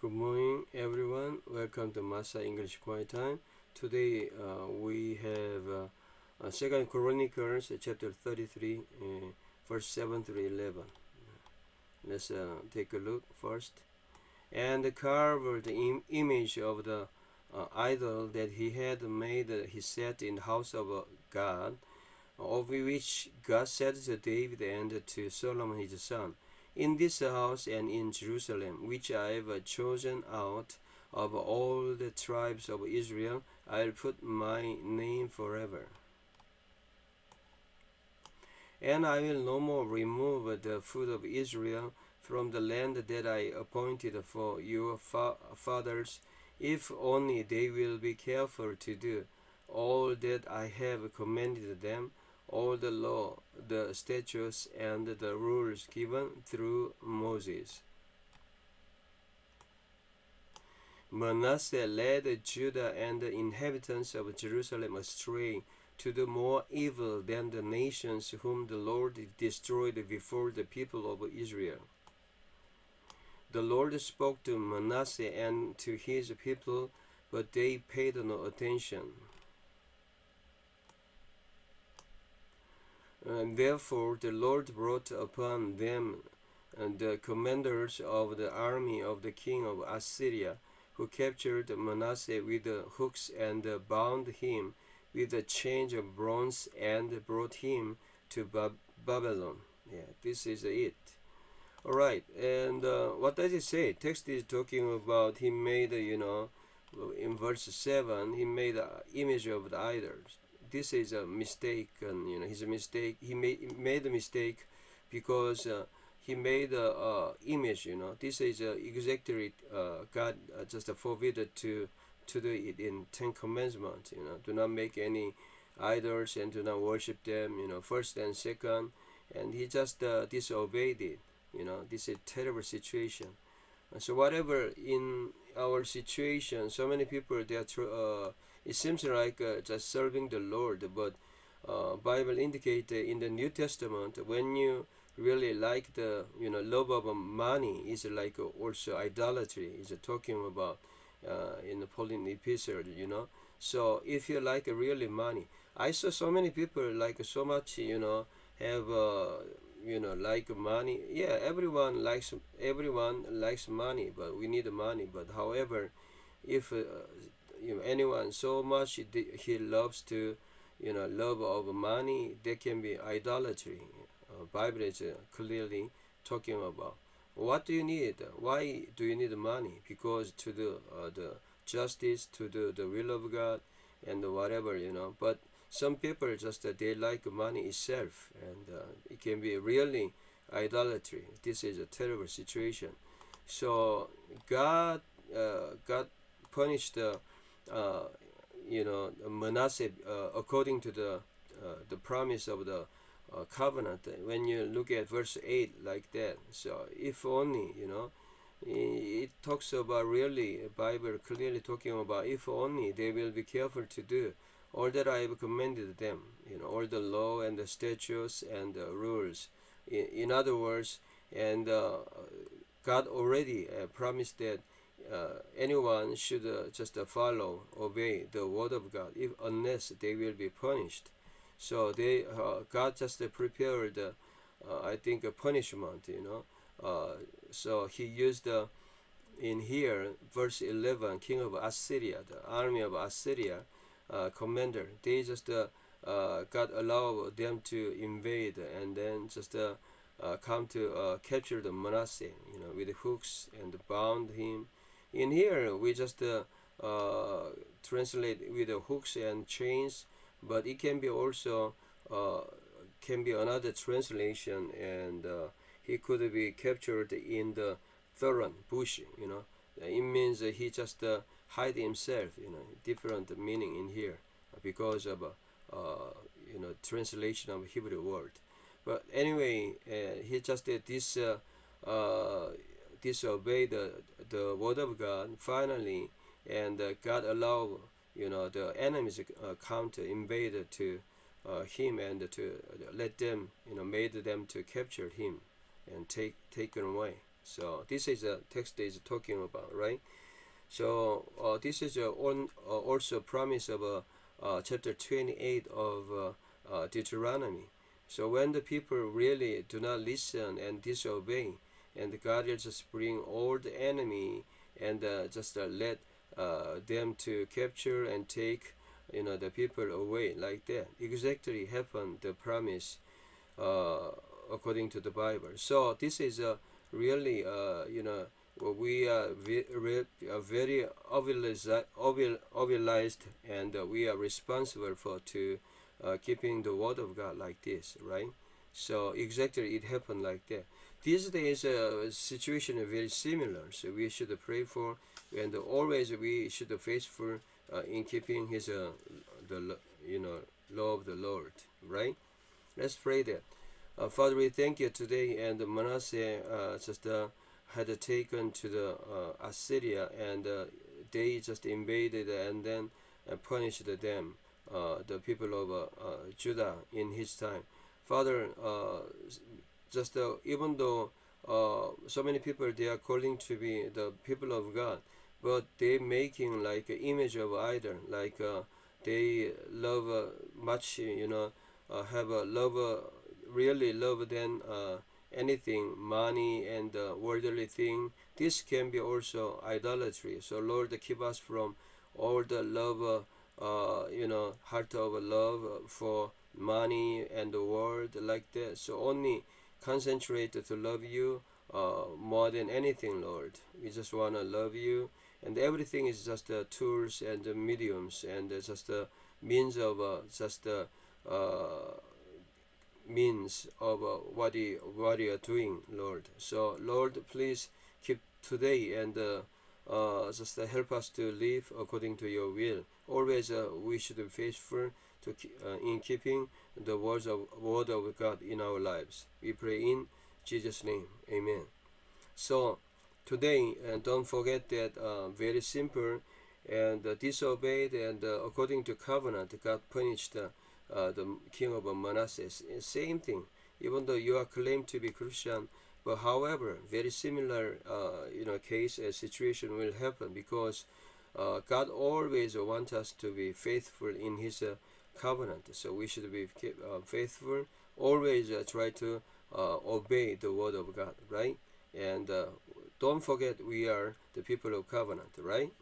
Good morning, everyone. Welcome to Massa English Quiet Time. Today uh, we have uh, uh, Second Chronicles chapter 33, uh, verse 7 through 11. Let's uh, take a look first. And carved the Im- image of the uh, idol that he had made, he set in the house of God, of which God said to David and to Solomon his son, In this house and in Jerusalem, which I have chosen out of all the tribes of Israel, I'll put my name forever. And I will no more remove the foot of Israel from the land that I appointed for your fa- fathers, if only they will be careful to do all that I have commanded them, all the law, the statutes, and the rules given through Moses. Manasseh led Judah and the inhabitants of Jerusalem astray to do more evil than the nations whom the Lord destroyed before the people of Israel. The Lord spoke to Manasseh and to his people, but they paid no attention. And therefore the Lord brought upon them the commanders of the army of the king of Assyria, who captured Manasseh with hooks and bound him with a chain of bronze and brought him to Bab- Babylon. Yeah, this is it. All right, and uh, what does it say? Text is talking about he made, you know, in verse seven, he made an image of the idols. This is a mistake, and you know, he's a mistake. He made made a mistake because uh, he made a, a image. You know, this is uh, exactly uh, God uh, just forbid to to do it in Ten Commandments. You know, do not make any idols and do not worship them. You know, first and second, and he just uh, disobeyed it. You know, this is a terrible situation. And so whatever in our situation, so many people they are. Uh, it seems like uh, just serving the Lord, but uh, Bible indicate in the New Testament when you really like the you know love of money is like also idolatry. Is talking about uh, in the Pauline epistle, you know. So if you like really money, I saw so many people like so much, you know, have uh, you know like money. Yeah, everyone likes everyone likes money, but we need money. But however, if uh, you know anyone so much he, loves to, you know, love of money, there can be idolatry. Uh, Bible is clearly talking about. What do you need? Why do you need money? Because to do uh, the justice to do the will of god and whatever you know. But some people just uh, they like money itself and uh, it can be really idolatry. This is a terrible situation. So god uh, god punished the uh, you know manasseh uh, according to the the promise of the uh, covenant when you look at verse 8 like that so if only you know it talks about really bible clearly talking about if only they will be careful to do all that i have commanded them you know all the law and the statutes and the rules. In, in other words and uh, god already uh, promised that uh, anyone should uh, just uh, follow obey the word of god if unless they will be punished so they uh, God just uh, prepared, uh, uh, I think, a punishment. You know, so He used in here, verse 11, king of Assyria, the army of Assyria, commander. They just God allowed them to invade and then just come to capture the Manasseh. You know, with hooks and bound him. In here, we just translate with the hooks and chains but it can be also uh, can be another translation and uh, he could be captured in the thorn bush you know. It means he just uh, hide himself you know different meaning in here because of uh, you know translation of hebrew word. But anyway uh, he just did this uh, disobey the the word of god finally and god allowed you know the enemies uh, to invade to uh, him and to let them you know made them to capture him and take taken away So this is a text is talking about, right? So uh, this is a on, uh, also promise of uh, uh chapter 28 of uh, uh, Deuteronomy. So when the people really do not listen and disobey, and God will just bring all the enemy and just let them to capture and take you know the people away like that. Exactly happened the promise uh, according to the bible. So this is a really uh, you know we are, very obvialized and uh, we are responsible for to uh, keeping the word of god like this right? So exactly it happened like that these days uh, situation is very similar so we should pray for and always we should faithful uh, in keeping his uh, the you know law of the Lord, right? Let's pray that. Uh, Father, we thank you today, and Manasseh uh, just uh, had taken to the uh, Assyria, and uh, they just invaded and then uh, punished them, the people of Judah in his time. Father, just even though uh, so many people they are calling to be the people of God, but they making like image of idol like uh, they love uh, much you know uh, have a love uh, really love than uh, anything money and uh, worldly thing. This can be also idolatry. So lord keep us from all the love you know heart of love for money and the world like that so only concentrate to love you more than anything lord we just want to love you and everything is just uh, tools and uh, mediums and uh, just a means of uh, just a uh, means of uh, what you what you are doing, Lord. So Lord, please keep today and just help us to live according to your will. Always we should be faithful to in keeping the words of word of God in our lives. We pray in Jesus' name. Amen. So today and don't forget that uh, very simple and uh, disobeyed and uh, according to covenant God punished uh, the king of Manasseh same thing even though you are claimed to be Christian but however very similar uh, you know case a situation will happen because uh, God always wants us to be faithful in his uh, covenant so we should be uh, faithful always try to obey the word of God right and don't forget we are the people of covenant, right?